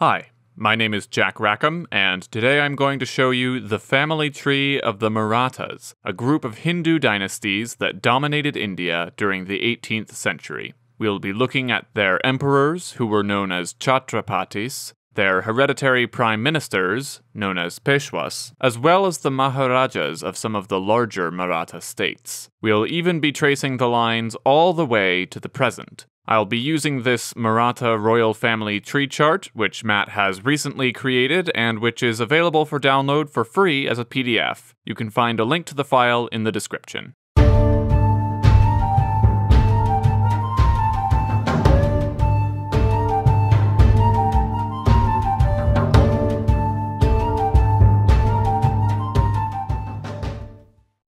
Hi, my name is Jack Rackham, and today I'm going to show you the family tree of the Marathas, a group of Hindu dynasties that dominated India during the 18th century. We'll be looking at their emperors, who were known as Chhatrapatis, their hereditary prime ministers, known as Peshwas, as well as the Maharajas of some of the larger Maratha states. We'll even be tracing the lines all the way to the present, I'll be using this Maratha royal family tree chart, which Matt has recently created and which is available for download for free as a PDF. You can find a link to the file in the description.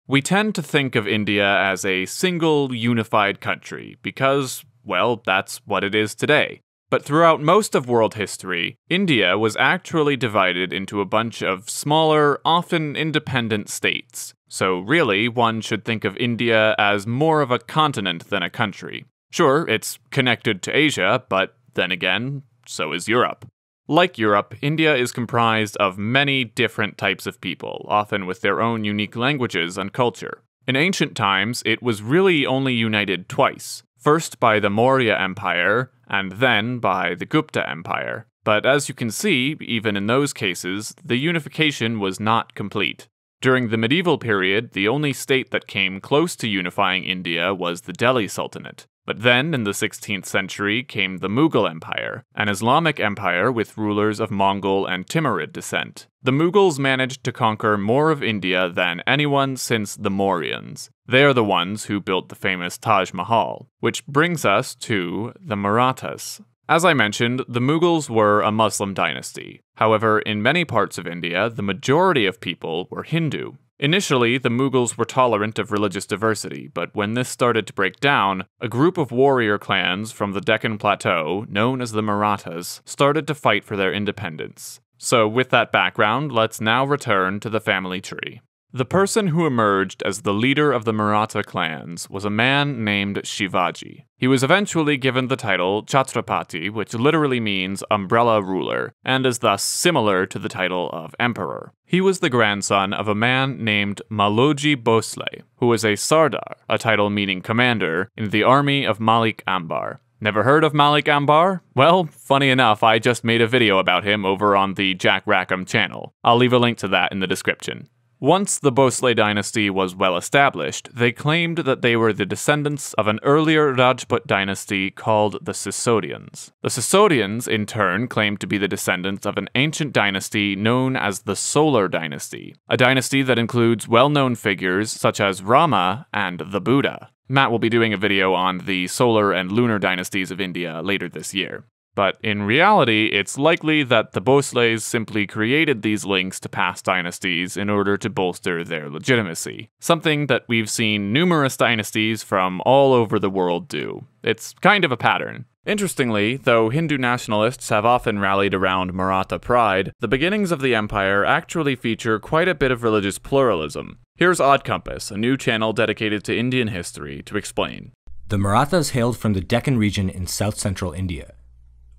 We tend to think of India as a single unified country because, well, that's what it is today. But throughout most of world history, India was actually divided into a bunch of smaller, often independent states. So, really, one should think of India as more of a continent than a country. Sure, it's connected to Asia, but then again, so is Europe. Like Europe, India is comprised of many different types of people, often with their own unique languages and culture. In ancient times, it was really only united twice first by the Maurya Empire, and then by the Gupta Empire. But as you can see, even in those cases, the unification was not complete. During the medieval period, the only state that came close to unifying India was the Delhi Sultanate. But then, in the 16th century, came the Mughal Empire, an Islamic empire with rulers of Mongol and Timurid descent. The Mughals managed to conquer more of India than anyone since the Mauryans. They are the ones who built the famous Taj Mahal, which brings us to the Marathas. As I mentioned, the Mughals were a Muslim dynasty. However, in many parts of India, the majority of people were Hindu. Initially, the Mughals were tolerant of religious diversity, but when this started to break down, a group of warrior clans from the Deccan Plateau, known as the Marathas, started to fight for their independence. So, with that background, let's now return to the family tree. The person who emerged as the leader of the Maratha clans was a man named Shivaji. He was eventually given the title Chhatrapati, which literally means umbrella ruler, and is thus similar to the title of emperor. He was the grandson of a man named Maloji Bhosle, who was a Sardar, a title meaning commander, in the army of Malik Ambar. Never heard of Malik Ambar? Well, funny enough, I just made a video about him over on the Jack Rackham channel. I'll leave a link to that in the description. Once the Bhosle dynasty was well established, they claimed that they were the descendants of an earlier Rajput dynasty called the Sisodians. The Sisodians, in turn, claimed to be the descendants of an ancient dynasty known as the Solar Dynasty, a dynasty that includes well known figures such as Rama and the Buddha. Matt will be doing a video on the solar and lunar dynasties of India later this year. But in reality, it's likely that the Bhosles simply created these links to past dynasties in order to bolster their legitimacy, something that we've seen numerous dynasties from all over the world do. It's kind of a pattern. Interestingly, though Hindu nationalists have often rallied around Maratha pride, the beginnings of the empire actually feature quite a bit of religious pluralism. Here's Odd Compass, a new channel dedicated to Indian history, to explain. The Marathas hailed from the Deccan region in south central India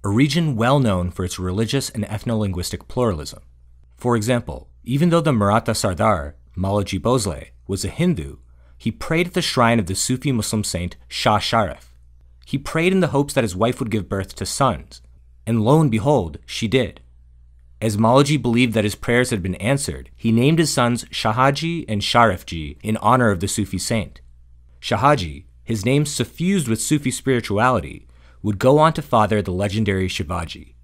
a region well known for its religious and ethno-linguistic pluralism. For example, even though the Maratha Sardar, Maloji Bhosle, was a Hindu, he prayed at the shrine of the Sufi Muslim saint Shah Sharif. He prayed in the hopes that his wife would give birth to sons, and lo and behold, she did. As Maloji believed that his prayers had been answered, he named his sons Shahaji and Sharifji in honor of the Sufi saint. Shahaji, his name suffused with Sufi spirituality, would go on to father the legendary Shivaji.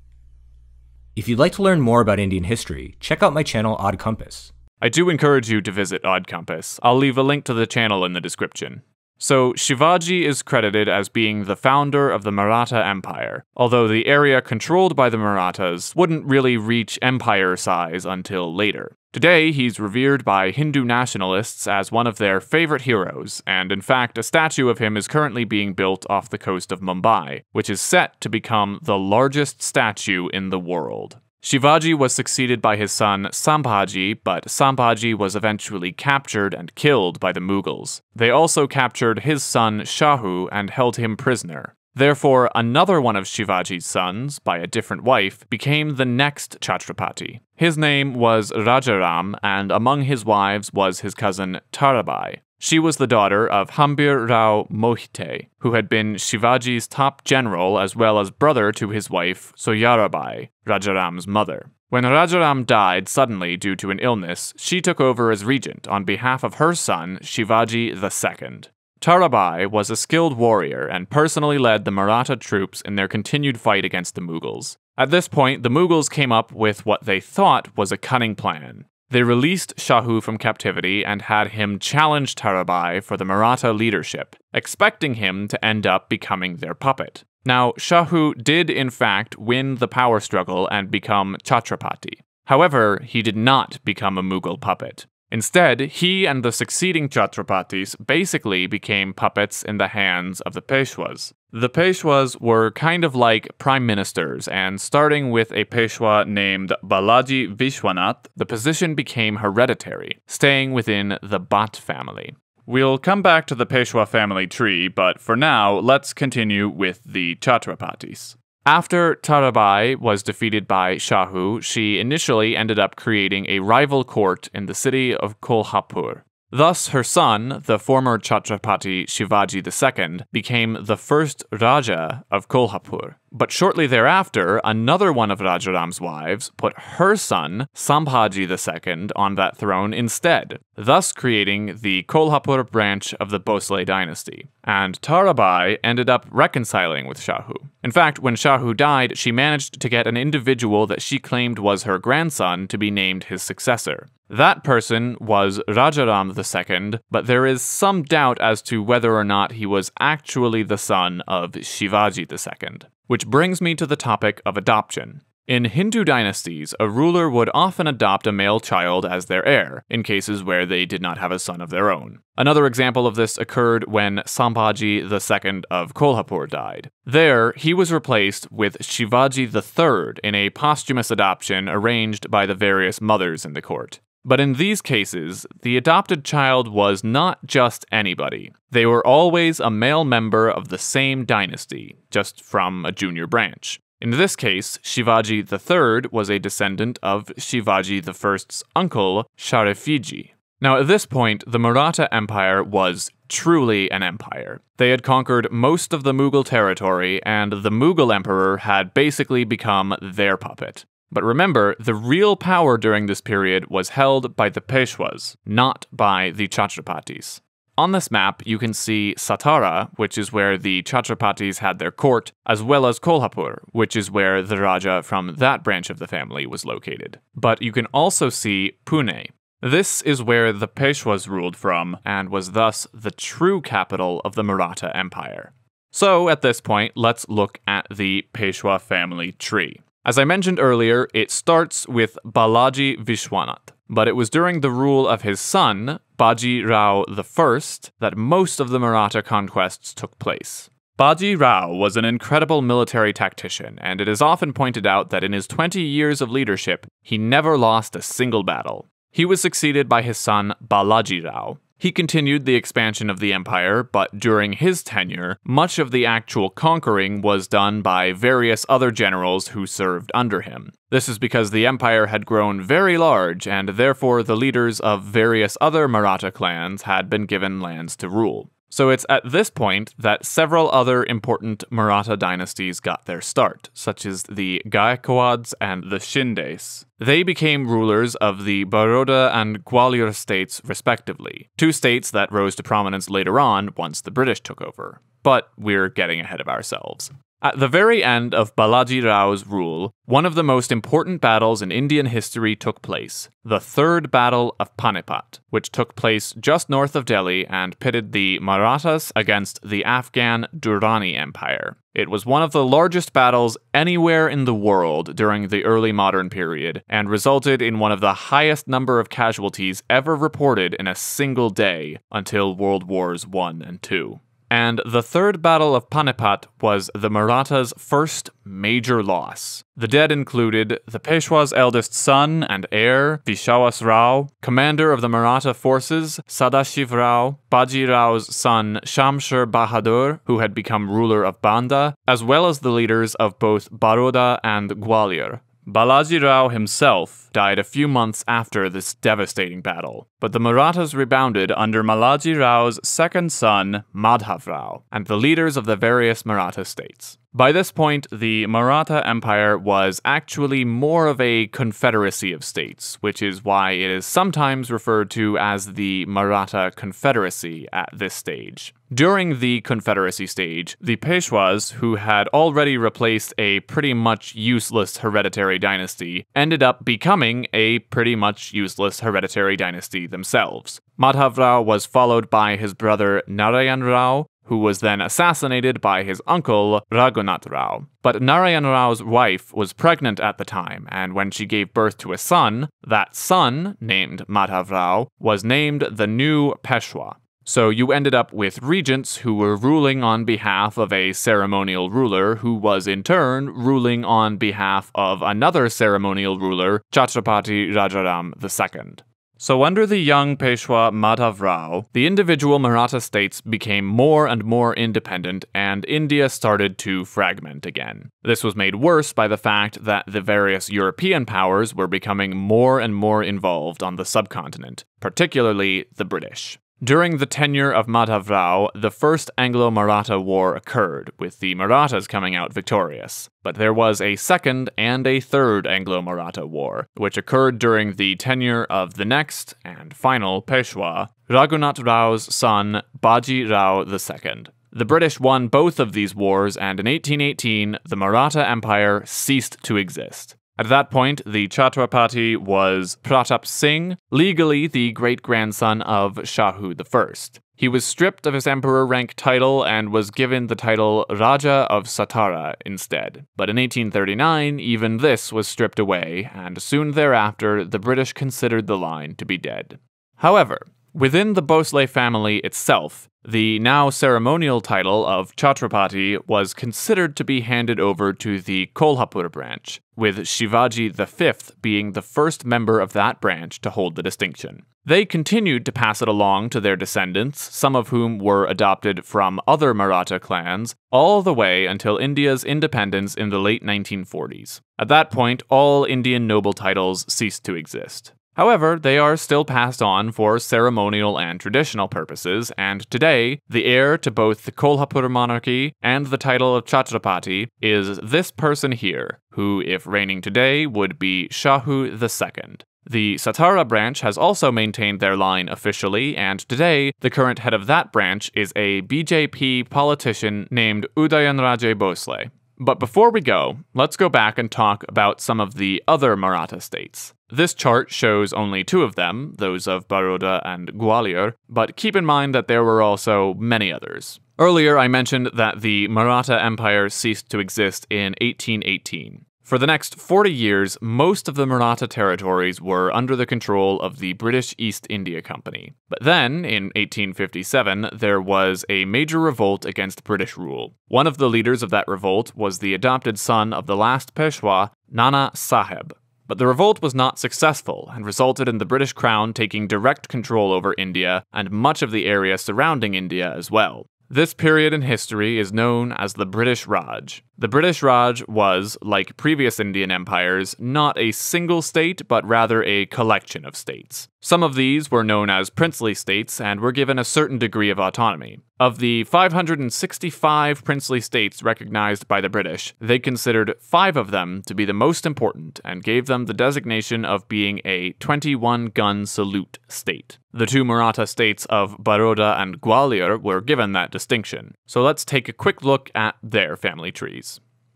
If you'd like to learn more about Indian history, check out my channel Odd Compass. I do encourage you to visit Odd Compass. I'll leave a link to the channel in the description. So, Shivaji is credited as being the founder of the Maratha Empire, although the area controlled by the Marathas wouldn't really reach empire size until later. Today, he's revered by Hindu nationalists as one of their favorite heroes, and in fact, a statue of him is currently being built off the coast of Mumbai, which is set to become the largest statue in the world. Shivaji was succeeded by his son Sambhaji, but Sambhaji was eventually captured and killed by the Mughals. They also captured his son Shahu and held him prisoner. Therefore, another one of Shivaji's sons, by a different wife, became the next Chhatrapati. His name was Rajaram, and among his wives was his cousin Tarabai. She was the daughter of Hambir Rao Mohite, who had been Shivaji's top general as well as brother to his wife Soyarabai, Rajaram's mother. When Rajaram died suddenly due to an illness, she took over as regent on behalf of her son Shivaji II. Tarabai was a skilled warrior and personally led the Maratha troops in their continued fight against the Mughals. At this point, the Mughals came up with what they thought was a cunning plan. They released Shahu from captivity and had him challenge Tarabai for the Maratha leadership, expecting him to end up becoming their puppet. Now, Shahu did in fact win the power struggle and become Chhatrapati. However, he did not become a Mughal puppet. Instead, he and the succeeding Chhatrapatis basically became puppets in the hands of the Peshwas. The Peshwas were kind of like prime ministers, and starting with a Peshwa named Balaji Vishwanath, the position became hereditary, staying within the Bhatt family. We'll come back to the Peshwa family tree, but for now, let's continue with the Chhatrapatis. After Tarabai was defeated by Shahu, she initially ended up creating a rival court in the city of Kolhapur. Thus, her son, the former Chhatrapati Shivaji II, became the first Raja of Kolhapur. But shortly thereafter, another one of Rajaram's wives put her son, Sambhaji II, on that throne instead, thus creating the Kolhapur branch of the Bhosle dynasty. And Tarabai ended up reconciling with Shahu. In fact, when Shahu died, she managed to get an individual that she claimed was her grandson to be named his successor. That person was Rajaram II, but there is some doubt as to whether or not he was actually the son of Shivaji II. Which brings me to the topic of adoption. In Hindu dynasties, a ruler would often adopt a male child as their heir, in cases where they did not have a son of their own. Another example of this occurred when Sambhaji II of Kolhapur died. There, he was replaced with Shivaji III in a posthumous adoption arranged by the various mothers in the court. But in these cases, the adopted child was not just anybody. They were always a male member of the same dynasty, just from a junior branch. In this case, Shivaji III was a descendant of Shivaji I's uncle, Sharifji. Now, at this point, the Maratha Empire was truly an empire. They had conquered most of the Mughal territory, and the Mughal emperor had basically become their puppet. But remember, the real power during this period was held by the Peshwas, not by the Chhatrapatis. On this map, you can see Satara, which is where the Chhatrapatis had their court, as well as Kolhapur, which is where the Raja from that branch of the family was located. But you can also see Pune. This is where the Peshwas ruled from, and was thus the true capital of the Maratha Empire. So, at this point, let's look at the Peshwa family tree. As I mentioned earlier, it starts with Balaji Vishwanath, but it was during the rule of his son, Baji Rao I, that most of the Maratha conquests took place. Baji Rao was an incredible military tactician, and it is often pointed out that in his 20 years of leadership, he never lost a single battle. He was succeeded by his son Balaji Rao, he continued the expansion of the empire, but during his tenure, much of the actual conquering was done by various other generals who served under him. This is because the empire had grown very large, and therefore the leaders of various other Maratha clans had been given lands to rule. So it's at this point that several other important Maratha dynasties got their start, such as the Gaekwads and the Shindes. They became rulers of the Baroda and Gwalior states, respectively, two states that rose to prominence later on once the British took over. But we're getting ahead of ourselves. At the very end of Balaji Rao's rule, one of the most important battles in Indian history took place the Third Battle of Panipat, which took place just north of Delhi and pitted the Marathas against the Afghan Durrani Empire. It was one of the largest battles anywhere in the world during the early modern period and resulted in one of the highest number of casualties ever reported in a single day until World Wars I and II. And the Third Battle of Panipat was the Marathas' first major loss. The dead included the Peshwa's eldest son and heir, Vishwas Rao, commander of the Maratha forces, Sadashiv Rao, Baji Rao's son, Shamshir Bahadur, who had become ruler of Banda, as well as the leaders of both Baroda and Gwalior. Balaji Rao himself died a few months after this devastating battle, but the Marathas rebounded under Balaji Rao's second son, Madhav Rao, and the leaders of the various Maratha states. By this point, the Maratha Empire was actually more of a confederacy of states, which is why it is sometimes referred to as the Maratha Confederacy at this stage. During the Confederacy stage, the Peshwas, who had already replaced a pretty much useless hereditary dynasty, ended up becoming a pretty much useless hereditary dynasty themselves. Madhav Rao was followed by his brother Narayan Rao, who was then assassinated by his uncle Raghunath Rao. But Narayan Rao's wife was pregnant at the time, and when she gave birth to a son, that son, named Madhav Rao, was named the new Peshwa. So you ended up with regents who were ruling on behalf of a ceremonial ruler who was in turn ruling on behalf of another ceremonial ruler, Chhatrapati Rajaram II. So, under the young Peshwa Madhav Rao, the individual Maratha states became more and more independent, and India started to fragment again. This was made worse by the fact that the various European powers were becoming more and more involved on the subcontinent, particularly the British. During the tenure of Madhav Rao, the First Anglo Maratha War occurred, with the Marathas coming out victorious. But there was a second and a third Anglo Maratha War, which occurred during the tenure of the next and final Peshwa, Raghunath Rao's son, Baji Rao II. The British won both of these wars, and in 1818, the Maratha Empire ceased to exist. At that point, the Chhatrapati was Pratap Singh, legally the great grandson of Shahu I. He was stripped of his emperor rank title and was given the title Raja of Satara instead. But in 1839, even this was stripped away, and soon thereafter, the British considered the line to be dead. However, Within the Bhosle family itself, the now ceremonial title of Chhatrapati was considered to be handed over to the Kolhapur branch, with Shivaji V being the first member of that branch to hold the distinction. They continued to pass it along to their descendants, some of whom were adopted from other Maratha clans, all the way until India's independence in the late 1940s. At that point, all Indian noble titles ceased to exist. However, they are still passed on for ceremonial and traditional purposes, and today, the heir to both the Kolhapur monarchy and the title of Chhatrapati is this person here, who, if reigning today, would be Shahu II. The Satara branch has also maintained their line officially, and today, the current head of that branch is a BJP politician named Udayanraje Bhosle. But before we go, let's go back and talk about some of the other Maratha states. This chart shows only two of them, those of Baroda and Gwalior, but keep in mind that there were also many others. Earlier, I mentioned that the Maratha Empire ceased to exist in 1818. For the next 40 years, most of the Maratha territories were under the control of the British East India Company. But then, in 1857, there was a major revolt against British rule. One of the leaders of that revolt was the adopted son of the last Peshwa, Nana Sahib. But the revolt was not successful and resulted in the British Crown taking direct control over India and much of the area surrounding India as well. This period in history is known as the British Raj. The British Raj was, like previous Indian empires, not a single state, but rather a collection of states. Some of these were known as princely states and were given a certain degree of autonomy. Of the 565 princely states recognized by the British, they considered five of them to be the most important and gave them the designation of being a 21 gun salute state. The two Maratha states of Baroda and Gwalior were given that distinction. So let's take a quick look at their family trees.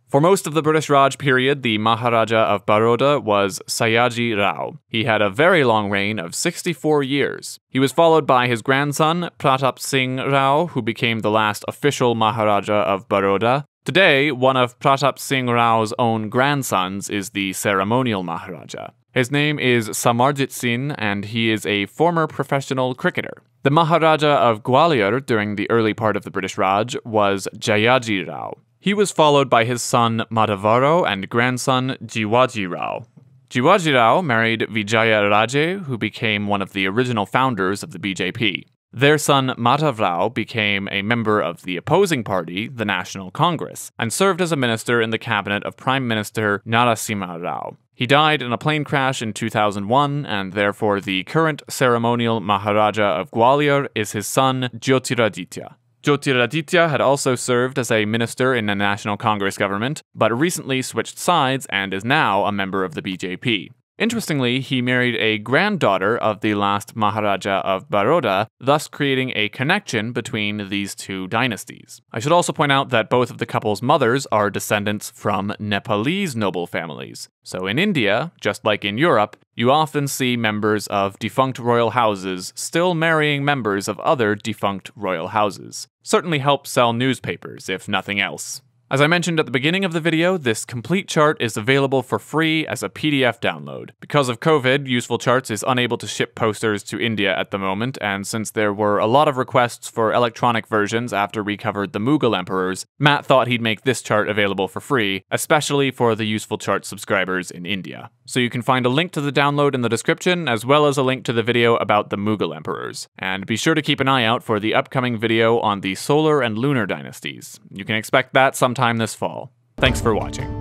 For most of the British Raj period, the Maharaja of Baroda was Sayaji Rao. He had a very long reign of 64 years. He was followed by his grandson, Pratap Singh Rao, who became the last official Maharaja of Baroda. Today, one of Pratap Singh Rao's own grandsons is the ceremonial Maharaja. His name is Samarjit Singh, and he is a former professional cricketer. The Maharaja of Gwalior during the early part of the British Raj was Jayaji Rao. He was followed by his son Madhavarao and grandson Jiwaji Rao. Jiwaji Rao married Vijaya Raje, who became one of the original founders of the BJP. Their son Madhav Rao became a member of the opposing party, the National Congress, and served as a minister in the cabinet of Prime Minister Narasimha Rao. He died in a plane crash in 2001, and therefore the current ceremonial Maharaja of Gwalior is his son Jyotiraditya. Jyotiraditya had also served as a minister in the National Congress government, but recently switched sides and is now a member of the BJP. Interestingly, he married a granddaughter of the last Maharaja of Baroda, thus creating a connection between these two dynasties. I should also point out that both of the couple's mothers are descendants from Nepalese noble families. So in India, just like in Europe, you often see members of defunct royal houses still marrying members of other defunct royal houses. Certainly helps sell newspapers, if nothing else. As I mentioned at the beginning of the video, this complete chart is available for free as a PDF download. Because of COVID, Useful Charts is unable to ship posters to India at the moment, and since there were a lot of requests for electronic versions after we covered the Mughal emperors, Matt thought he'd make this chart available for free, especially for the Useful Charts subscribers in India. So you can find a link to the download in the description, as well as a link to the video about the Mughal emperors. And be sure to keep an eye out for the upcoming video on the solar and lunar dynasties. You can expect that sometime this fall. Thanks for watching.